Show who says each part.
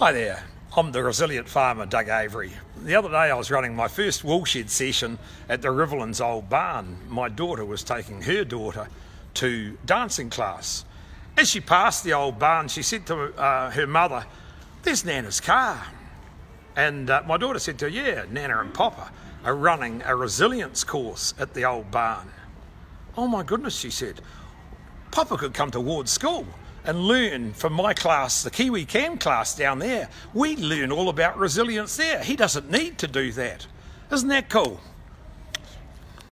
Speaker 1: Hi there, I'm the resilient farmer Doug Avery. The other day I was running my first woolshed session at the Riverlands old barn. My daughter was taking her daughter to dancing class. As she passed the old barn, she said to uh, her mother, There's Nana's car. And uh, my daughter said to her, Yeah, Nana and Papa are running a resilience course at the old barn. Oh my goodness, she said. Papa could come to Ward School and learn from my class, the Kiwi Can class down there. We learn all about resilience there. He doesn't need to do that. Isn't that cool?